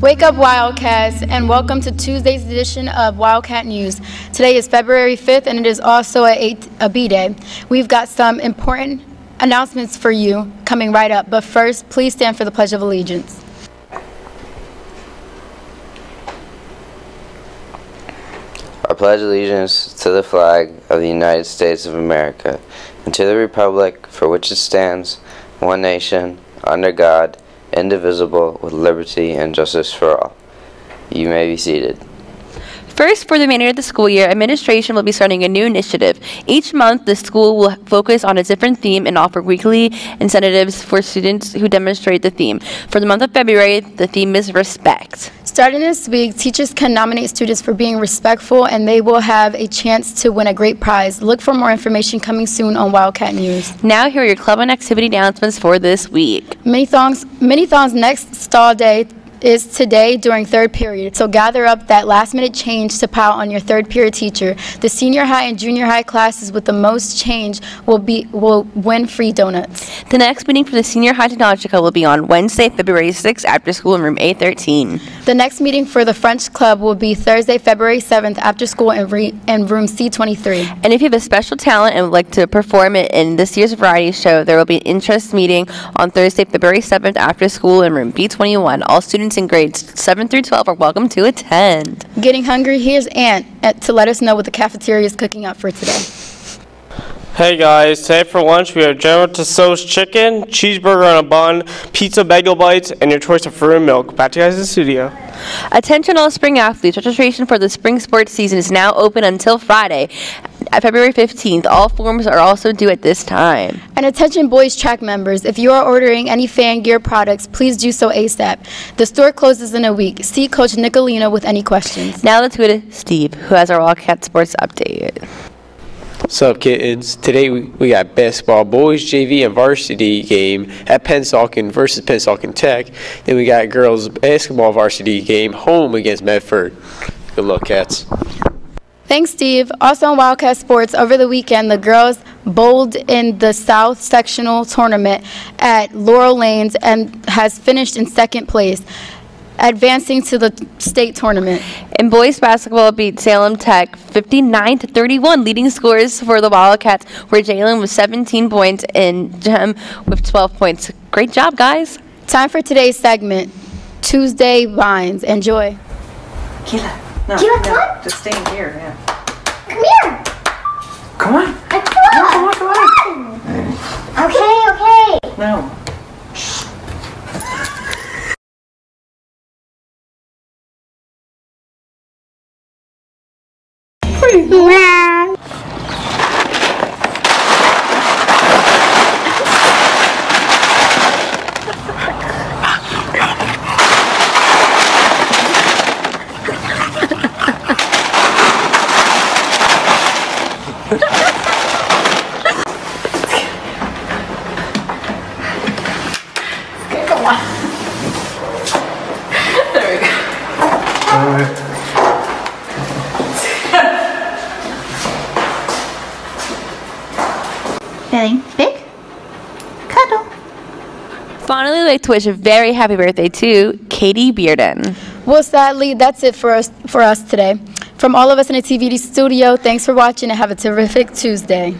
Wake up, Wildcats, and welcome to Tuesday's edition of Wildcat News. Today is February 5th, and it is also a, eight, a B-Day. We've got some important announcements for you coming right up, but first, please stand for the Pledge of Allegiance. I pledge allegiance to the flag of the United States of America and to the republic for which it stands, one nation, under God, indivisible, with liberty and justice for all. You may be seated. First, for the remainder of the school year, administration will be starting a new initiative. Each month, the school will focus on a different theme and offer weekly incentives for students who demonstrate the theme. For the month of February, the theme is respect. Starting this week, teachers can nominate students for being respectful, and they will have a chance to win a great prize. Look for more information coming soon on Wildcat News. Now, here are your club and activity announcements for this week. Mini-Thon's, Mini-Thon's next stall day is today during third period, so gather up that last minute change to pile on your third period teacher. The senior high and junior high classes with the most change will be will win free donuts. The next meeting for the Senior High Technological will be on Wednesday, February 6th, after school in room A13. The next meeting for the French Club will be Thursday, February 7th after school in, re, in room C23. And if you have a special talent and would like to perform it in this year's variety show, there will be an interest meeting on Thursday, February 7th after school in room B21. All students in grades 7 through 12 are welcome to attend. Getting hungry? Here's Aunt to let us know what the cafeteria is cooking up for today. Hey guys, today for lunch we have General Tso's chicken, cheeseburger on a bun, pizza bagel bites, and your choice of fruit and milk. Back to you guys in the studio. Attention all spring athletes. Registration for the spring sports season is now open until Friday, uh, February 15th. All forms are also due at this time. And attention boys track members, if you are ordering any fan gear products, please do so ASAP. The store closes in a week. See Coach Nicolino with any questions. Now let's go to Steve, who has our Wildcat Sports update. What's up, kittens? Today we, got basketball boys JV and varsity game at Pennsauken versus Pennsauken Tech. Then we got girls basketball varsity game home against Medford. Good luck, cats. Thanks, Steve. Also on Wildcat Sports, over the weekend, the girls bowled in the South Sectional Tournament at Laurel Lanes and has finished in second place, advancing to the state tournament. And boys basketball beat Salem Tech 59 to 31. Leading scores for the Wildcats were Jalen with 17 points and Jem with 12 points. Great job, guys. Time for today's segment, Tuesday Vines. Enjoy. Kila, no, Kila, no, come on. just stay in here. Yeah. Come here. Come on. Come on. Come on, come Okay, okay. No. Meow. Feeling big? Cuddle. Finally, we'd like to wish a very happy birthday to Katie Bearden. Well, sadly, that's it for us, for us today. From all of us in the TVD studio, thanks for watching and have a terrific Tuesday.